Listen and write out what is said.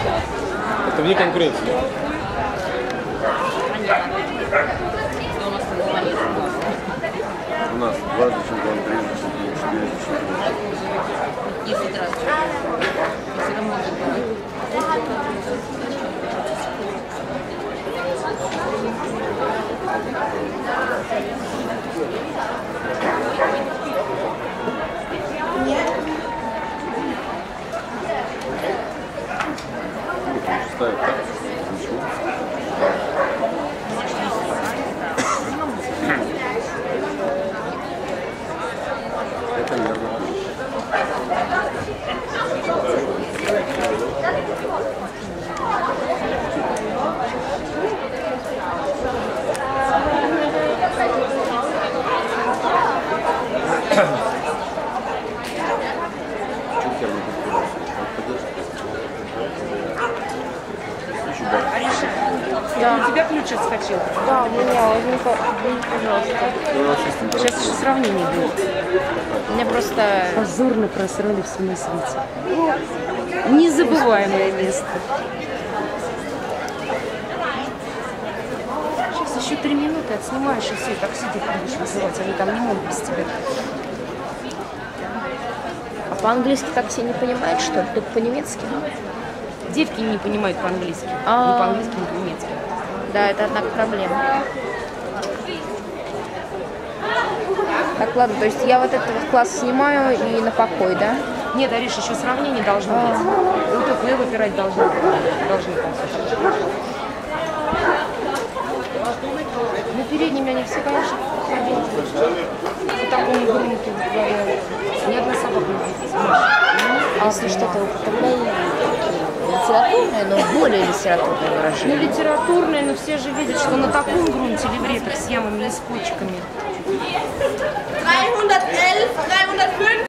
Это вне конкуренции. У нас дважды чемпион, трижды чемпион, четырежды чемпион. И. Все Ставят так, ничего. Это верно. Чуть Да. У тебя ключ отскочил. Да, у меня возьми, по- возьми, пожалуйста. Сейчас еще сравнение будет. Мне просто... Позорно просрали в самосвете. Незабываемое место. Сейчас еще три минуты отснимаешь и все, такси ты будешь вызывать. Они там не могут без тебя. А по-английски такси не понимает, что ли? Только по-немецки? Девки не понимают по-английски. А. Ни по-английски, ни по-немецки. Да, это, однако, проблема. Так, ладно, то есть я вот этот вот класс снимаю и на покой, да? Нет, Ариш, еще сравнение должно быть. Вот тут мы выбирать должны. Должны. Ну, передними они все, конечно. По такому грунту говорят. Ни одна собака не. А если что-то употребляю литературное, но более литературное Ну, выражение. литературное, но все же видят, что на таком грунте левреток с ямами и с почками. 311, 305.